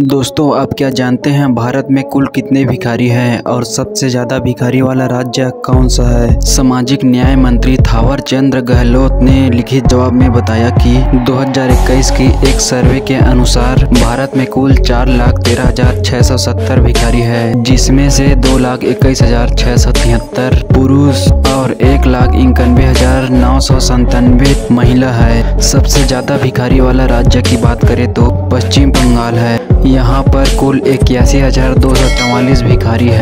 दोस्तों, आप क्या जानते हैं भारत में कुल कितने भिखारी हैं और सबसे ज़्यादा भिखारी वाला राज्य कौन सा है? सामाजिक न्याय मंत्री थावर चंद्र गहलोत ने लिखित जवाब में बताया कि 2021 की एक सर्वे के अनुसार भारत में कुल चार लाख तेरह हज़ार छह सौ सत्तर भिखारी है, जिसमें से दो लाख इक्कीस हज़ार छह सौ तिहत्तर पुरुष और एक लाख इक्यानवे हज़ार नौ सौ संतानवे महिला है। सबसे ज़्यादा भिखारी वाला राज्य की बात करें तो पश्चिम बंगाल है। यहाँ पर कुल इक्यासी हज़ार दो सौ चवालीस भिखारी है।